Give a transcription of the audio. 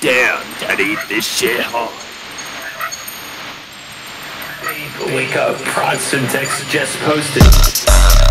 Damn, gotta eat this shit, hard. Wake up, Protestant text just posted.